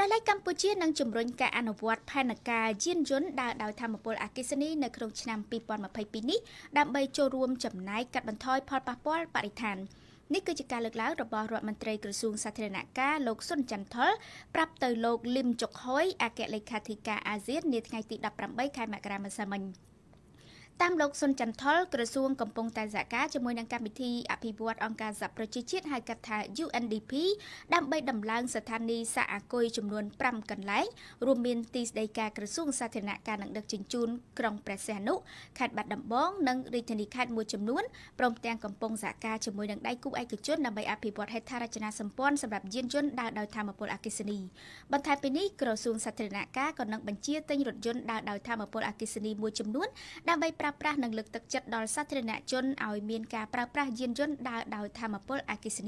ដោយឡែកកម្ពុជានឹងជំរុញការអនុវត្តផែនការយានយន្តដើរដោយធម្មពលអគ្គិសនីនៅក្នុងឆ្នាំ2022នេះដើម្បីចូលរួមចំណែកកាត់បន្ថយផលប៉ះពាល់បរិស្ថាននេះគឺជាការលើកឡើងរបស់រដ្ឋមន្ត្រីក្រសួងសាធារណការលោកសុនចន្ទថុលប្រាប់ទៅលោកលឹមចុកហុយអគ្គលេខាធិការអាស៊ាននាថ្ងៃទី18ខែមករាម្សិលមិញ។ តាមលោកសុនចន្ទថលក្រសួងកំពុងតែសហការជាមួយនឹងកម្មវិធីអភិវឌ្ឍអង្គការសហប្រជាជាតិហៅកាត់ថា UNDP ដើម្បីដំឡើងស្ថានីយ៍សាអាគុយចំនួន5កន្លែងរួមមានទីស្តីការក្រសួងសាធារណការនិងដឹកជញ្ជូនក្រុងព្រះសីហនុខេត្តបាត់ដំបងនិងរាជធានីខេត្តមួយចំនួនព្រមទាំងកំពុងសហការជាមួយនឹងដៃគូឯកជនដើម្បីអភិវឌ្ឍហេដ្ឋារចនាសម្ព័ន្ធសម្រាប់យានយន្តដើរដោយថាមពលអគ្គិសនីបន្ថែមពីនេះក្រសួងសាធារណការក៏នឹងបញ្ជាទិញរថយន្តដើរដោយថាមពលអគ្គិសនីមួយចំនួនដើម្បីប្រើប្រាស់និងលើកទឹកចិត្តដល់សាធារណជនឲ្យមានការប្រើប្រាស់យានយន្តដើរដោយថាមពលអគ្គិសនី